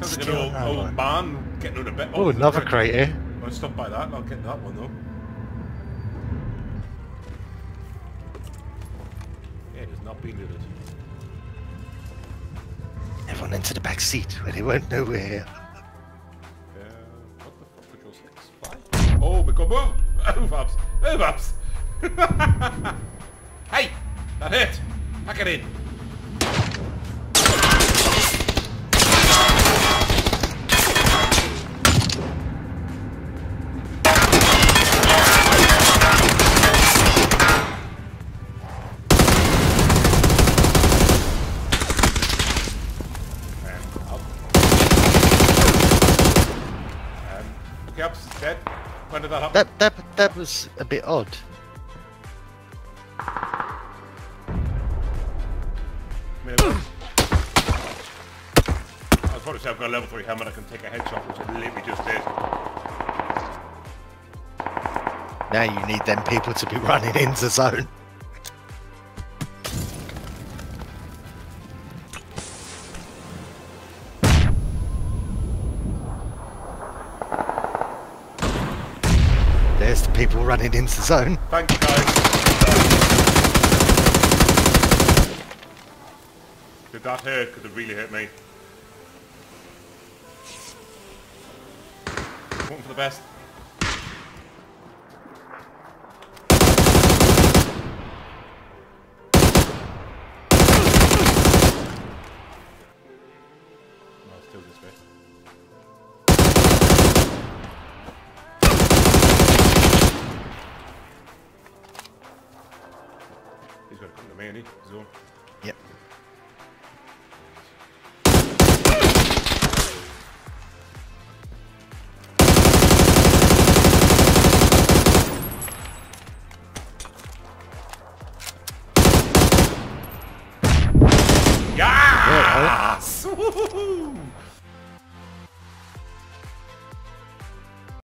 Sounds like an old, old one. man getting out of bed. Oh, another crate eh? here. I'll stop by that. I'll get that one though. Yeah, it has not been looted. Everyone into the back seat where they won't know we're here. Uh, what the fuck would your six fly? Oh my god, move! Move ups! Move ups! hey! That hit! Pack it in! Ups, dead. When did that happen? That that that was a bit odd. I was probably say I've got a level 3 helmet I can take a headshot, which I literally just did. Now you need them people to be running into zone. There's the people running into the zone. Thank you guys. Did that hurt? Could it really hurt me. For the best. He's gonna come to Mandy. Zoom. Yep. Yes! Yeah.